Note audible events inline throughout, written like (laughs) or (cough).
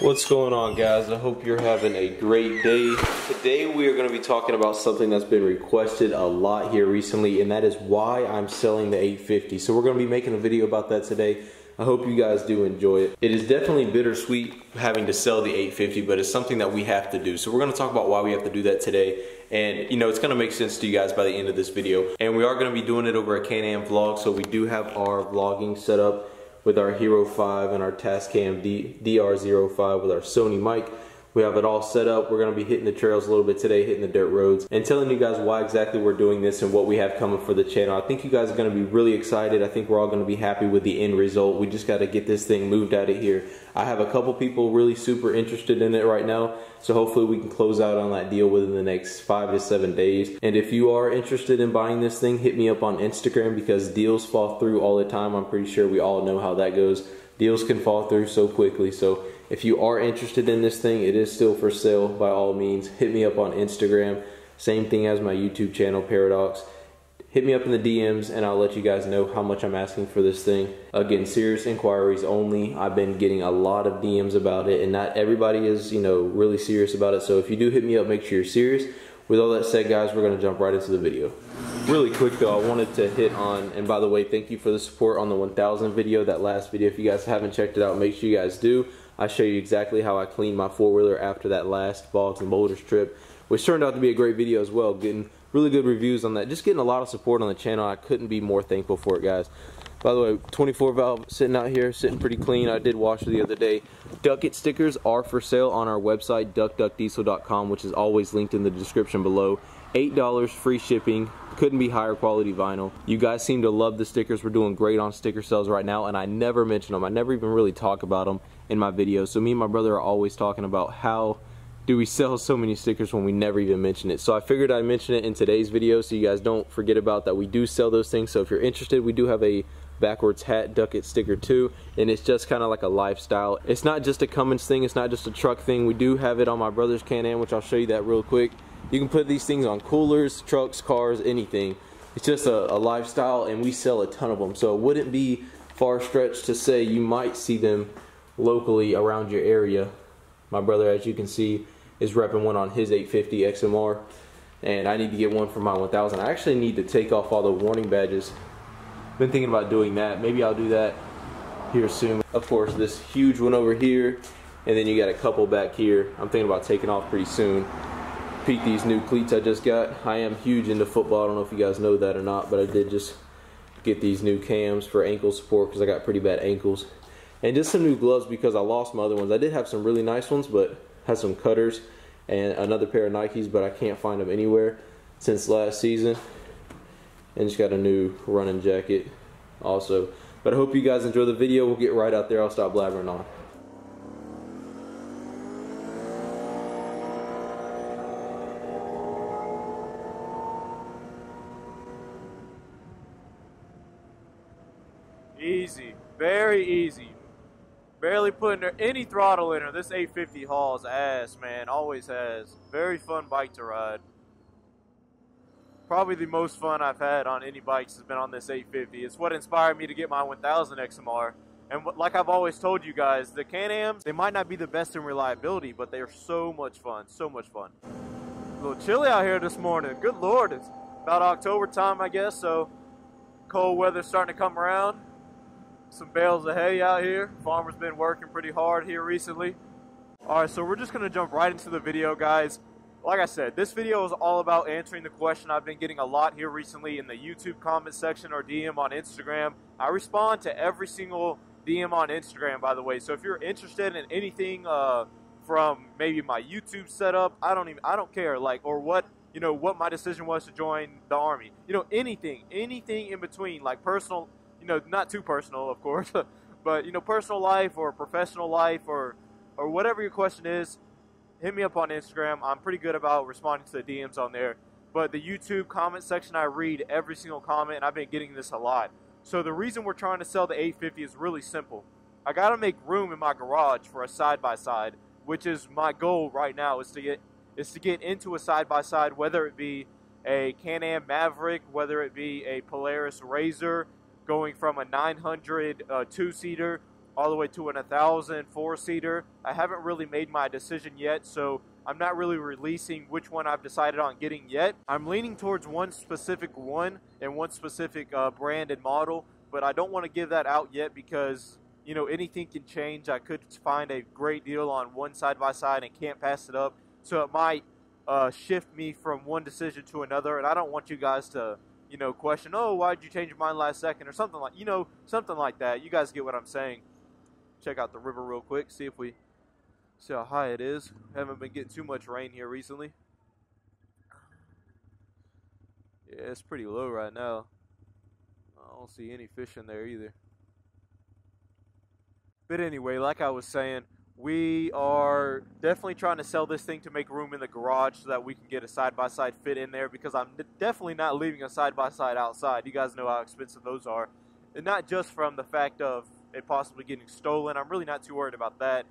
What's going on guys? I hope you're having a great day. Today we are going to be talking about something that's been requested a lot here recently and that is why I'm selling the 850. So we're going to be making a video about that today. I hope you guys do enjoy it. It is definitely bittersweet having to sell the 850 but it's something that we have to do. So we're going to talk about why we have to do that today and you know it's going to make sense to you guys by the end of this video. And we are going to be doing it over a Can-Am vlog so we do have our vlogging set up with our Hero 5 and our Tascam D DR05 with our Sony mic. We have it all set up. We're going to be hitting the trails a little bit today, hitting the dirt roads, and telling you guys why exactly we're doing this and what we have coming for the channel. I think you guys are going to be really excited. I think we're all going to be happy with the end result. We just got to get this thing moved out of here. I have a couple people really super interested in it right now, so hopefully we can close out on that deal within the next five to seven days. And if you are interested in buying this thing, hit me up on Instagram because deals fall through all the time. I'm pretty sure we all know how that goes. Deals can fall through so quickly, so if you are interested in this thing, it is still for sale by all means. Hit me up on Instagram. Same thing as my YouTube channel, ParoDoXz. Hit me up in the DMs and I'll let you guys know how much I'm asking for this thing. Again, serious inquiries only. I've been getting a lot of DMs about it and not everybody is, you know, really serious about it. So if you do hit me up, make sure you're serious. With all that said, guys, we're gonna jump right into the video. Really quick though, I wanted to hit on, and by the way, thank you for the support on the 1000 video, that last video. If you guys haven't checked it out, make sure you guys do. I show you exactly how I cleaned my four-wheeler after that last Bogs and Boulders trip, which turned out to be a great video as well, getting really good reviews on that. Just getting a lot of support on the channel. I couldn't be more thankful for it, guys. By the way, 24 valve sitting out here, sitting pretty clean. I did wash it the other day. Duck It stickers are for sale on our website, duckduckdiesel.com, which is always linked in the description below. $8 free shipping. Couldn't be higher quality vinyl. You guys seem to love the stickers. We're doing great on sticker sales right now, and I never mention them. I never even really talk about them in my videos. So me and my brother are always talking about how do we (laughs) sell so many stickers when we never even mention it. So I figured I'd mention it in today's video so you guys don't forget about that we do sell those things. So if you're interested, we do have a backwards hat Duck It sticker too and it's just kind of like a lifestyle it's not just a Cummins thing it's not just a truck thing we do have it on my brother's Can-Am which I'll show you that real quick you can put these things on coolers trucks cars anything it's just a, a lifestyle and we sell a ton of them so it wouldn't be far stretched to say you might see them locally around your area. My brother, as you can see, is repping one on his 850 XMR, and I need to get one for my 1000. I actually need to take off all the warning badges. Been thinking about doing that. Maybe I'll do that here soon. Of course, this huge one over here, and then you got a couple back here. I'm thinking about taking off pretty soon. Peek these new cleats I just got. I am huge into football. I don't know if you guys know that or not, but I did just get these new cams for ankle support because I got pretty bad ankles and just some new gloves because I lost my other ones. I did have some really nice ones, but had some cutters and another pair of Nikes, but I can't find them anywhere since last season. And just got a new running jacket also. But I hope you guys enjoy the video. We'll get right out there. I'll stop blabbering on. Easy, very easy. Barely putting any throttle in her. This 850 hauls ass, man. Always has. Very fun bike to ride. Probably the most fun I've had on any bikes has been on this 850. It's what inspired me to get my 1000 XMR. And like I've always told you guys, the Can-Ams, they might not be the best in reliability, but they are so much fun, so much fun. A little chilly out here this morning. Good Lord, it's about October time, I guess, so cold weather's starting to come around some bales of hay out here. Farmer's been working pretty hard here recently. All right, so we're just gonna jump right into the video, guys. Like I said, this video is all about answering the question I've been getting a lot here recently in the YouTube comment section or DM on Instagram. I respond to every single DM on Instagram, by the way. So if you're interested in anything uh, from maybe my YouTube setup, I don't even, I don't care, like, or what, you know, what my decision was to join the army. You know, anything, anything in between, like personal you know, not too personal, of course, (laughs) but you know, personal life or professional life or or whatever your question is, hit me up on Instagram. I'm pretty good about responding to the DMs on there. But the YouTube comment section, I read every single comment, and I've been getting this a lot. So the reason we're trying to sell the 850 is really simple. I got to make room in my garage for a side by side, which is my goal right now is to get is to get into a side by side, whether it be a Can-Am Maverick, whether it be a Polaris RZR, going from a 900 uh, two-seater all the way to an 1,000 four seater. I haven't really made my decision yet, so I'm not really releasing which one I've decided on getting yet. I'm leaning towards one specific one and one specific uh, brand and model, but I don't want to give that out yet because you know anything can change. I could find a great deal on one side by side and can't pass it up, so it might uh, shift me from one decision to another. And I don't want you guys to you know question, oh, why did you change your mind last second or something like you know something like that. You guys get what I'm saying check out the river real quick, see if we see how high it is. Haven't been getting too much rain here recently. Yeah, it's pretty low right now. I don't see any fish in there either. But anyway, like I was saying, we are definitely trying to sell this thing to make room in the garage so that we can get a side-by-side fit in there because I'm definitely not leaving a side-by-side outside. You guys know how expensive those are. And not just from the fact of it possibly getting stolen. I'm really not too worried about that.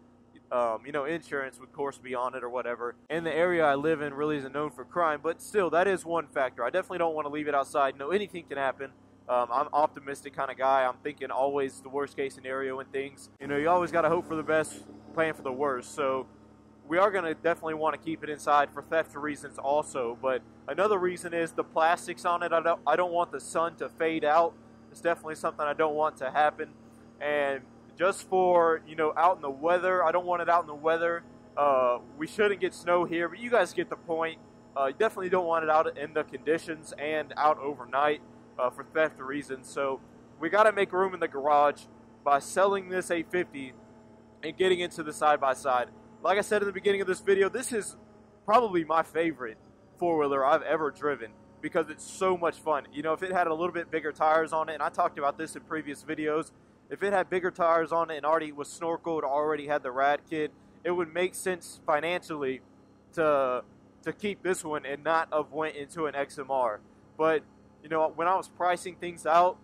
Um, you know, insurance would, of course, be on it or whatever. And the area I live in really isn't known for crime, but still, that is one factor. I definitely don't want to leave it outside. Know, anything can happen. Um, I'm optimistic kind of guy. I'm thinking always the worst case scenario and things. You know, you always got to hope for the best, plan for the worst. So we are going to definitely want to keep it inside for theft reasons also. But another reason is the plastics on it. I don't, I don't want the sun to fade out. It's definitely something I don't want to happen and just for you know out in the weather. I don't want it out in the weather. Uh, we shouldn't get snow here, but you guys get the point. Uh, you definitely don't want it out in the conditions and out overnight uh, for theft reasons. So we got to make room in the garage by selling this 850 and getting into the side by side. Like I said in the beginning of this video, this is probably my favorite four wheeler I've ever driven because it's so much fun. You know, if it had a little bit bigger tires on it, and I talked about this in previous videos, if it had bigger tires on it and already was snorkeled, already had the rad kit, it would make sense financially to to keep this one and not have went into an XMR. But you know, when I was pricing things out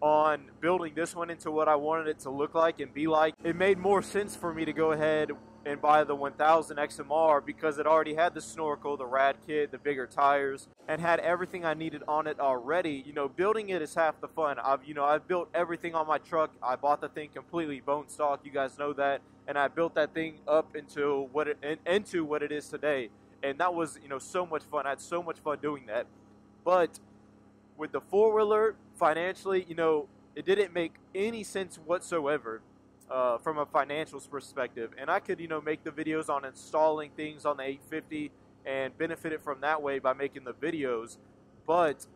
on building this one into what I wanted it to look like and be like, it made more sense for me to go ahead and buy the 1000 XMR because it already had the snorkel, the rad kit, the bigger tires, and had everything I needed on it already. You know, building it is half the fun. I've, you know, I've built everything on my truck. I bought the thing completely bone stock. You guys know that, and I built that thing up into what it into what it is today. And that was, you know, so much fun. I had so much fun doing that. But with the four wheeler, financially, you know, it didn't make any sense whatsoever uh, from a financial perspective. And I could, you know, make the videos on installing things on the 850 and benefited from that way by making the videos. But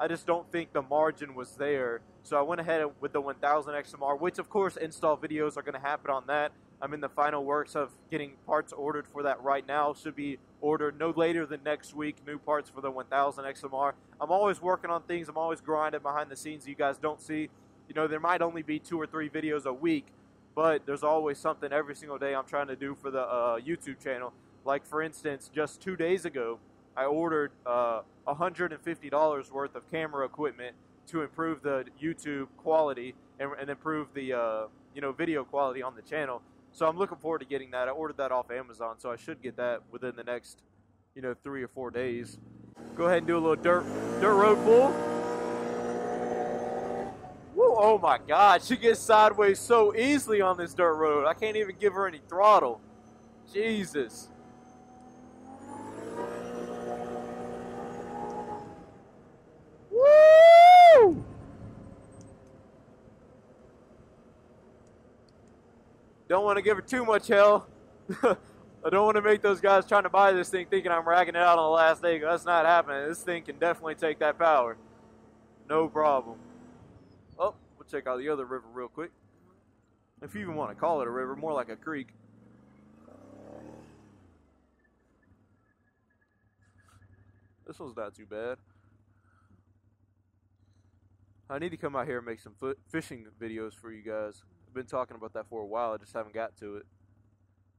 I just don't think the margin was there. So I went ahead with the 1000 XMR, which of course install videos are going to happen on that. I'm in the final works of getting parts ordered for that right now. Should be ordered no later than next week. New parts for the 1000 XMR. I'm always working on things. I'm always grinding behind the scenes you guys don't see. You know, there might only be two or three videos a week, but there's always something every single day I'm trying to do for the uh, YouTube channel. Like, for instance, just two days ago, I ordered uh, $150 worth of camera equipment to improve the YouTube quality and, and improve the uh, you know video quality on the channel. So I'm looking forward to getting that. I ordered that off Amazon, so I should get that within the next you know three or four days. Go ahead and do a little dirt dirt road pull. Woo, oh my God, she gets sideways so easily on this dirt road. I can't even give her any throttle. Jesus. Woo! Don't want to give her too much hell. (laughs) I don't want to make those guys trying to buy this thing thinking I'm ragging it out on the last day. That's not happening. This thing can definitely take that power. No problem. Oh, we'll check out the other river real quick. If you even want to call it a river, more like a creek. This one's not too bad. I need to come out here and make some fishing videos for you guys. Been talking about that for a while. I just haven't got to it.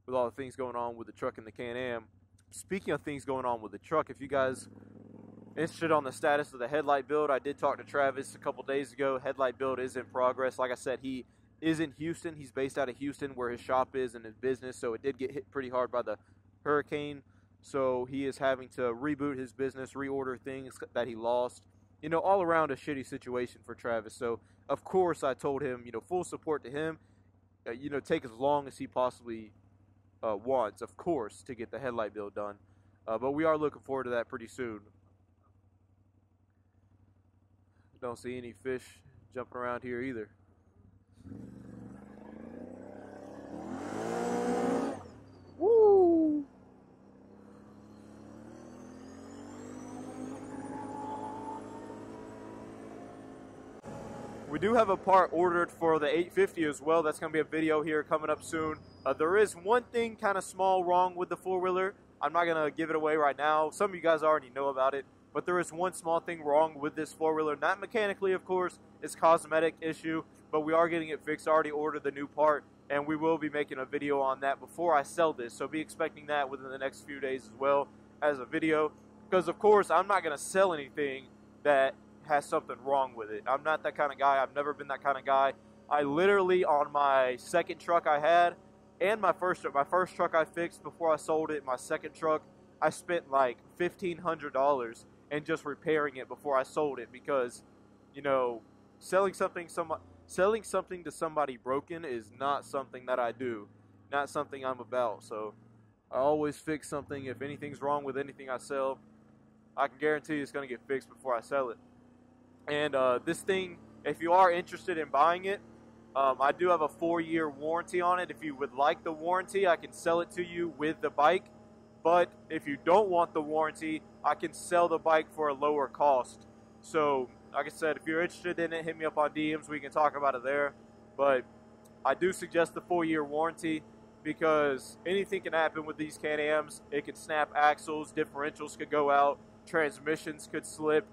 With all the things going on with the truck and the Can-Am. Speaking of things going on with the truck, if you guys interested on the status of the headlight build, I did talk to Travis a couple days ago. Headlight build is in progress. Like I said, he is in Houston. He's based out of Houston where his shop is and his business, so it did get hit pretty hard by the hurricane. So he is having to reboot his business, reorder things that he lost. You know, all around a shitty situation for Travis. So, of course, I told him, you know, full support to him. uh, you know, take as long as he possibly uh, wants, of course, to get the headlight build done. Uh, but we are looking forward to that pretty soon. Don't see any fish jumping around here either. Do have a part ordered for the 850 as well. That's going to be a video here coming up soon. Uh, there is one thing kind of small wrong with the four-wheeler. I'm not going to give it away right now. Some of you guys already know about it. But there is one small thing wrong with this four-wheeler. Not mechanically, of course. It's cosmetic issue. But we are getting it fixed. I already ordered the new part. And we will be making a video on that before I sell this. So be expecting that within the next few days as well as a video. Because, of course, I'm not going to sell anything that has something wrong with it. I'm not that kind of guy. I've never been that kind of guy. I literally on my second truck I had and my first truck, my first truck I fixed before I sold it, my second truck, I spent like $1500 and just repairing it before I sold it because you know, selling something some selling something to somebody broken is not something that I do. Not something I'm about. So I always fix something if anything's wrong with anything I sell. I can guarantee it's going to get fixed before I sell it. And uh, this thing, if you are interested in buying it, um, I do have a four year warranty on it. If you would like the warranty, I can sell it to you with the bike. But if you don't want the warranty, I can sell the bike for a lower cost. So, like I said, if you're interested in it, hit me up on DMs. We can talk about it there. But I do suggest the four year warranty because anything can happen with these Can Ams. It could snap axles, differentials could go out, transmissions could slip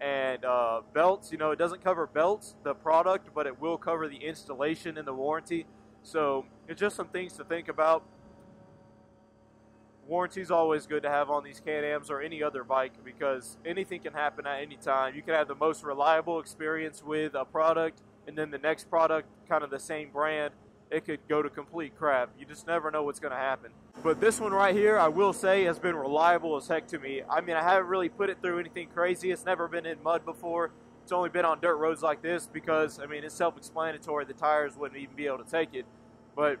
and uh, belts. You know, it doesn't cover belts, the product, but it will cover the installation and the warranty. So it's just some things to think about. Warranty is always good to have on these Can-Ams or any other bike because anything can happen at any time. You can have the most reliable experience with a product, and then the next product, kind of the same brand, it could go to complete crap. You just never know what's going to happen. But this one right here, I will say, has been reliable as heck to me. I mean, I haven't really put it through anything crazy. It's never been in mud before. It's only been on dirt roads like this because, I mean, it's self-explanatory. The tires wouldn't even be able to take it. But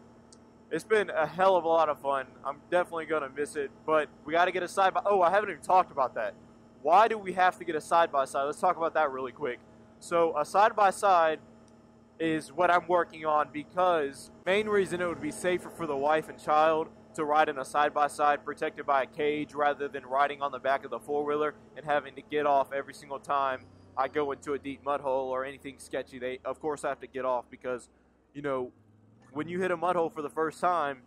it's been a hell of a lot of fun. I'm definitely going to miss it. But we got to get a side by... Oh, I haven't even talked about that. Why do we have to get a side-by-side? -side? Let's talk about that really quick. So a side-by-side -side is what I'm working on because main reason it would be safer for the wife and child to ride in a side-by-side protected by a cage rather than riding on the back of the four-wheeler and having to get off every single time I go into a deep mud hole or anything sketchy. They, of course, have to get off because, you know, when you hit a mud hole for the first time,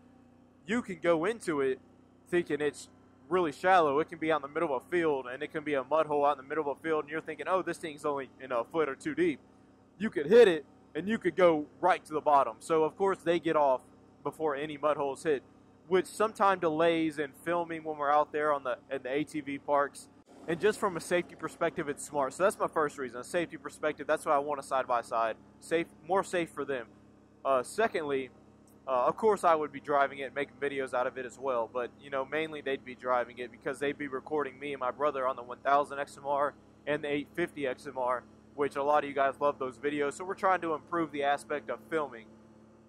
you can go into it thinking it's really shallow. It can be out in the middle of a field, and it can be a mud hole out in the middle of a field, and you're thinking, oh, this thing's only you know, a foot or two deep. You could hit it, and you could go right to the bottom. So, of course, they get off before any mud holes hit which sometimes delays in filming when we're out there on the in the ATV parks. And just from a safety perspective, it's smart. So that's my first reason. A safety perspective, that's why I want a side by side, safe, more safe for them. Uh, secondly, uh, of course, I would be driving it, making videos out of it as well. But you know, mainly they'd be driving it because they'd be recording me and my brother on the 1000 XMR and the 850 XMR, which a lot of you guys love those videos. So we're trying to improve the aspect of filming.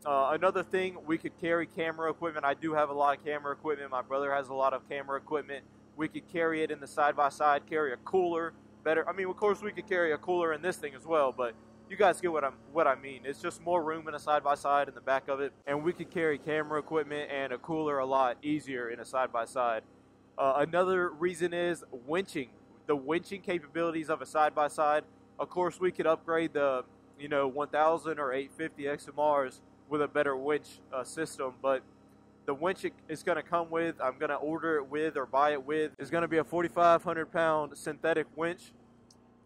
Uh, another thing, we could carry camera equipment. I do have a lot of camera equipment. My brother has a lot of camera equipment. We could carry it in the side by side, carry a cooler. Better, I mean, of course, we could carry a cooler in this thing as well, but you guys get what I'm what I mean. It's just more room in a side by side in the back of it, and we could carry camera equipment and a cooler a lot easier in a side by side. Another reason is winching. The winching capabilities of a side by side. Of course, we could upgrade the you know 1000 or 850 XMRs with a better winch uh, system. But the winch it is going to come with, I'm going to order it with or buy it with, is going to be a 4,500 pound synthetic winch.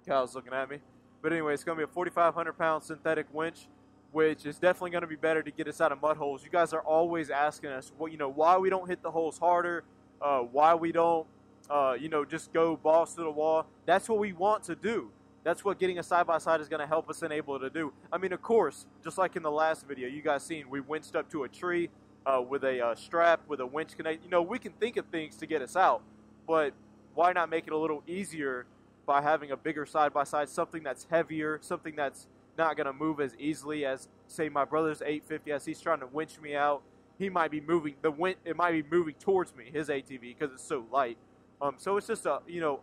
Kyle's looking at me. But anyway, it's going to be a 4,500 pound synthetic winch, which is definitely going to be better to get us out of mud holes. You guys are always asking us, well, you know, why we don't hit the holes harder, uh, why we don't, uh, you know, just go balls to the wall. That's what we want to do. That's what getting a side-by-side is going to help us enable to do. I mean, of course, just like in the last video, you guys seen, we winched up to a tree uh, with a uh, strap, with a winch connect. You know, we can think of things to get us out, but why not make it a little easier by having a bigger side-by-side, something that's heavier, something that's not going to move as easily as say my brother's 850 as he's trying to winch me out. He might be moving the wind. It might be moving towards me his ATV because it's so light. Um, so it's just a you know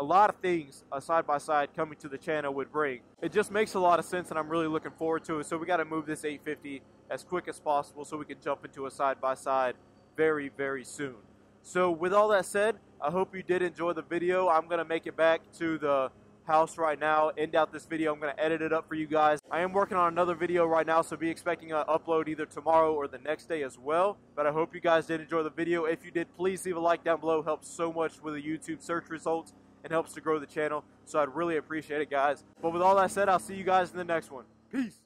a lot of things a side by side coming to the channel would bring. It just makes a lot of sense, and I'm really looking forward to it. So we got to move this 850 as quick as possible so we can jump into a side by side very very soon. So with all that said, I hope you did enjoy the video. I'm gonna make it back to the house right now, end out this video. I'm going to edit it up for you guys. I am working on another video right now, so be expecting an upload either tomorrow or the next day as well. But I hope you guys did enjoy the video. If you did, please leave a like down below. Helps so much with the YouTube search results and helps to grow the channel. So I'd really appreciate it, guys. But with all that said, I'll see you guys in the next one. Peace.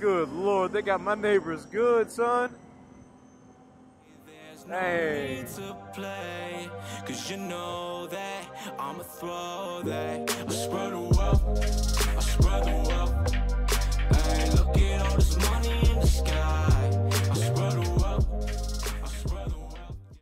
Good Lord, they got my neighbors good, son. Hey. to play, cause you know that I'ma throw that. I spread the wealth, I spread the wealth.